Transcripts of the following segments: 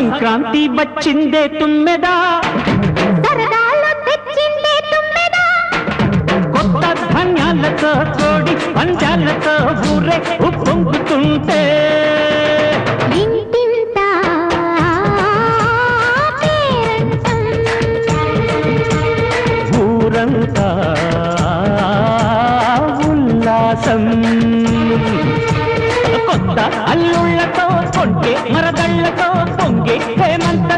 సంక్రాంతి వచ్చిందే తుమ్మెదా? కొత్త ధాన్యాలతో కోడి పంజాలతో ఊరే ఉప్పొంగుతుంటే. ఊరంతా ఉల్లాసం. కొత్త అల్లుళ్ళతో కొంటే మరదళ్ళతో పొంగే హేమంత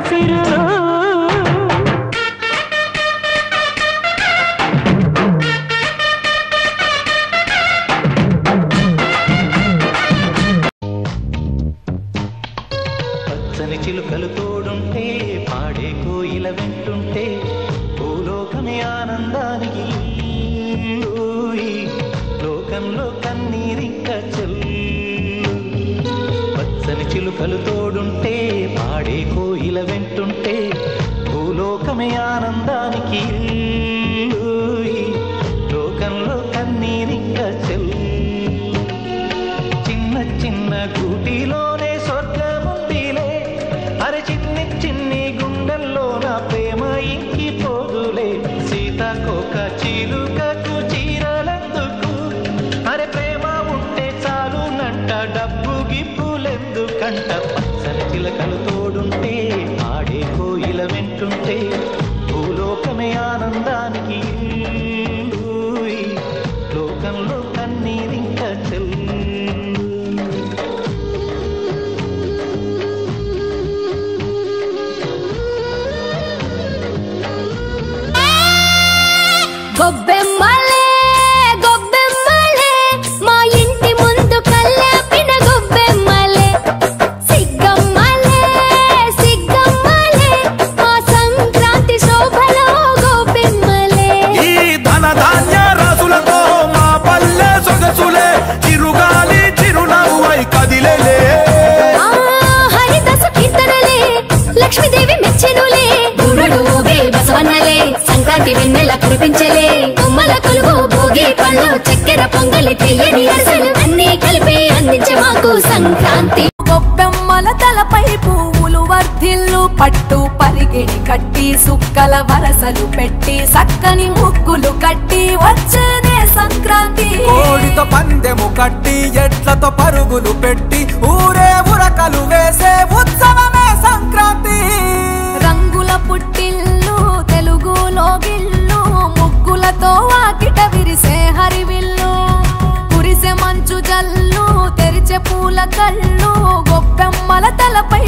పచ్చని చిలుకలు తోడుంటే పాడే కోయిల వెంటు చిలుకలు తోడుంటే పాడే కోయిల వెంటుంటే భూలోకమే ఆనందానికి లోకంలో కన్నీరింక చెల్లు. చిన్న చిన్న గూటిలోనే Oh baby సంక్రాంతి వెన్నెల కురిపించలే. బొమ్మల కొలువు భోగి పళ్ళు చక్కెర పొంగలి తీయని అసలు అన్నీ కలిపి అందించే మాకు సంక్రాంతి. గొబ్బెమ్మల తలపై పువ్వులు వర్ధిల్లు పట్టు పరిగిడి కట్టి సుక్కల వరసలు పెట్టి సక్కని ముగ్గులు కట్టి వచ్చేదే సంక్రాంతి. కోడితో పందెము కట్టి ఎడ్లతో పరుగులు పెట్టి ఊరే ఉరకలు వేసే కళ్ళు గొప్పెమ్మల తలపై